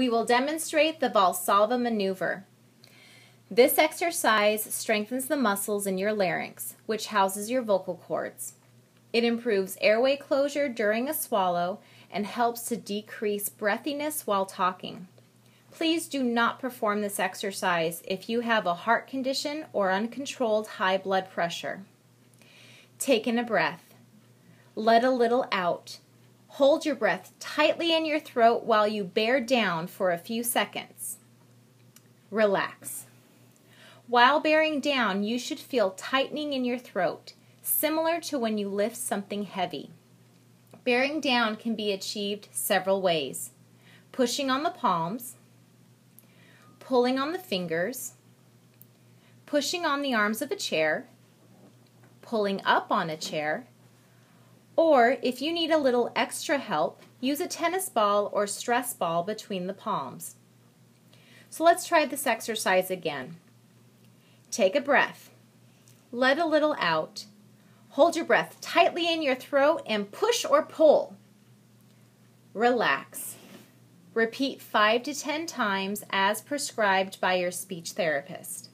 we will demonstrate the Valsalva maneuver. This exercise strengthens the muscles in your larynx, which houses your vocal cords. It improves airway closure during a swallow and helps to decrease breathiness while talking. Please do not perform this exercise if you have a heart condition or uncontrolled high blood pressure. Take in a breath. Let a little out. Hold your breath tightly in your throat while you bear down for a few seconds. Relax. While bearing down, you should feel tightening in your throat, similar to when you lift something heavy. Bearing down can be achieved several ways pushing on the palms, pulling on the fingers, pushing on the arms of a chair, pulling up on a chair, or if you need a little extra help, use a tennis ball or stress ball between the palms. So let's try this exercise again. Take a breath. Let a little out. Hold your breath tightly in your throat and push or pull. Relax. Repeat 5 to 10 times as prescribed by your speech therapist.